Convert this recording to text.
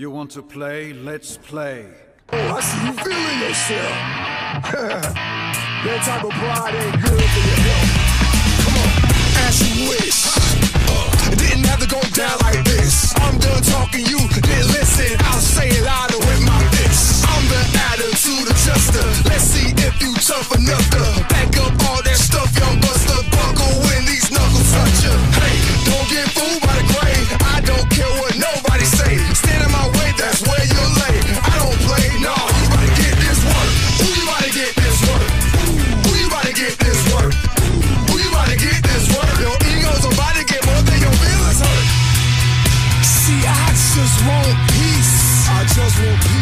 You want to play? Let's play. Oh, I see you feeling yourself. that type of pride ain't good for your health. Come on, as you wish. Uh, didn't have to go down like this. I'm done talking, you didn't listen. I'll say it louder with my bitch. I'm the attitude adjuster. Let's see if you tough enough want peace. I just want peace.